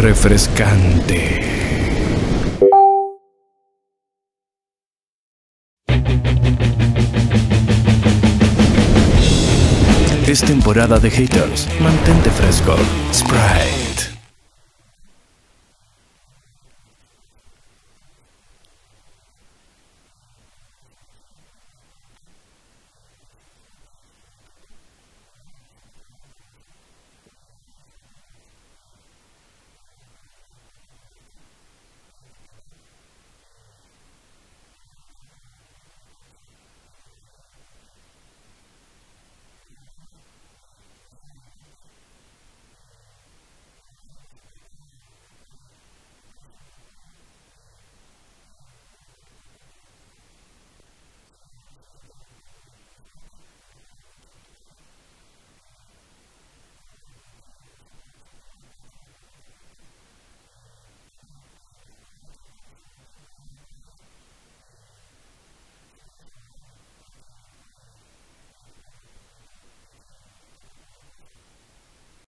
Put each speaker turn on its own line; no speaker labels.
refrescante. Es temporada de haters. Mantente fresco. Spray.